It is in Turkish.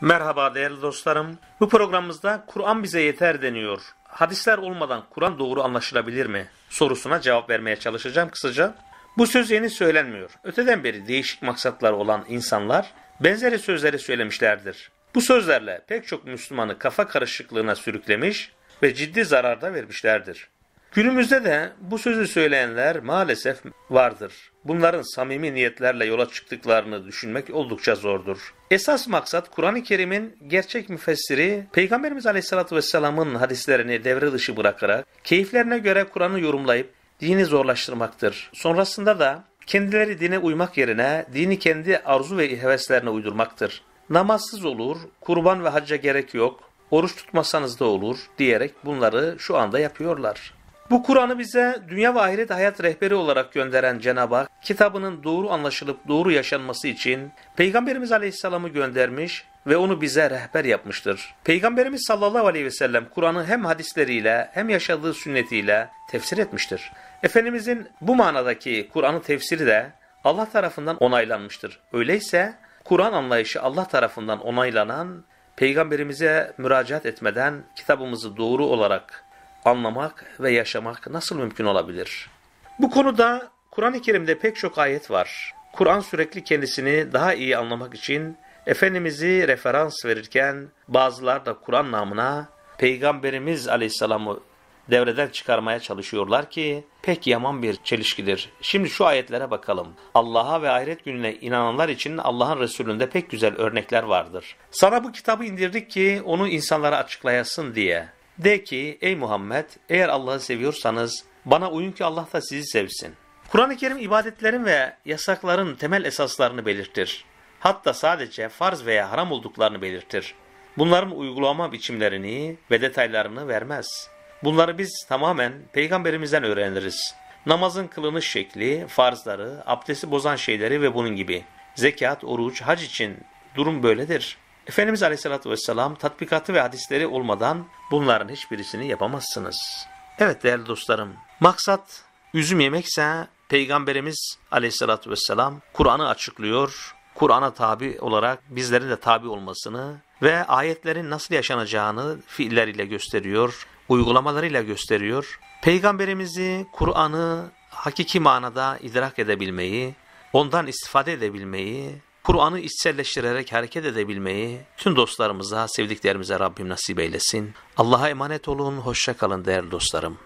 Merhaba değerli dostlarım. Bu programımızda Kur'an bize yeter deniyor. Hadisler olmadan Kur'an doğru anlaşılabilir mi? sorusuna cevap vermeye çalışacağım kısaca. Bu söz yeni söylenmiyor. Öteden beri değişik maksatlar olan insanlar benzeri sözleri söylemişlerdir. Bu sözlerle pek çok Müslümanı kafa karışıklığına sürüklemiş ve ciddi zararda vermişlerdir. Günümüzde de bu sözü söyleyenler maalesef vardır. Bunların samimi niyetlerle yola çıktıklarını düşünmek oldukça zordur. Esas maksat Kur'an-ı Kerim'in gerçek müfessiri Peygamberimiz Aleyhisselatü Vesselam'ın hadislerini devre dışı bırakarak keyiflerine göre Kur'an'ı yorumlayıp dini zorlaştırmaktır. Sonrasında da kendileri dine uymak yerine dini kendi arzu ve heveslerine uydurmaktır. Namazsız olur, kurban ve hacca gerek yok, oruç tutmasanız da olur diyerek bunları şu anda yapıyorlar. Bu Kur'an'ı bize dünya ve ahiret hayat rehberi olarak gönderen Cenab-ı Hak, kitabının doğru anlaşılıp doğru yaşanması için Peygamberimiz Aleyhisselam'ı göndermiş ve onu bize rehber yapmıştır. Peygamberimiz sallallahu aleyhi ve sellem Kur'an'ı hem hadisleriyle hem yaşadığı sünnetiyle tefsir etmiştir. Efendimizin bu manadaki Kur'an'ı tefsiri de Allah tarafından onaylanmıştır. Öyleyse Kur'an anlayışı Allah tarafından onaylanan Peygamberimize müracaat etmeden kitabımızı doğru olarak anlamak ve yaşamak nasıl mümkün olabilir? Bu konuda Kur'an-ı Kerim'de pek çok ayet var. Kur'an sürekli kendisini daha iyi anlamak için Efendimiz'i referans verirken bazılar da Kur'an namına Peygamberimiz Aleyhisselam'ı devreden çıkarmaya çalışıyorlar ki pek yaman bir çelişkidir. Şimdi şu ayetlere bakalım. Allah'a ve ahiret gününe inananlar için Allah'ın Resulü'nde pek güzel örnekler vardır. Sana bu kitabı indirdik ki onu insanlara açıklayasın diye. De ki ey Muhammed eğer Allah'ı seviyorsanız bana uyun ki Allah da sizi sevsin. Kur'an-ı Kerim ibadetlerin ve yasakların temel esaslarını belirtir. Hatta sadece farz veya haram olduklarını belirtir. Bunların uygulama biçimlerini ve detaylarını vermez. Bunları biz tamamen peygamberimizden öğreniriz. Namazın kılınış şekli, farzları, abdesti bozan şeyleri ve bunun gibi. Zekat, oruç, hac için durum böyledir. Efendimiz Aleyhisselatü Vesselam tatbikatı ve hadisleri olmadan bunların hiçbirisini yapamazsınız. Evet değerli dostlarım, maksat üzüm yemekse Peygamberimiz Aleyhisselatü Vesselam Kur'an'ı açıklıyor, Kur'an'a tabi olarak bizlerin de tabi olmasını ve ayetlerin nasıl yaşanacağını fiilleriyle gösteriyor, uygulamalarıyla gösteriyor. Peygamberimizi, Kur'an'ı hakiki manada idrak edebilmeyi, ondan istifade edebilmeyi, Kur'an'ı içselleştirerek hareket edebilmeyi tüm dostlarımıza, sevdiklerimize Rabbim nasip eylesin. Allah'a emanet olun, hoşça kalın değerli dostlarım.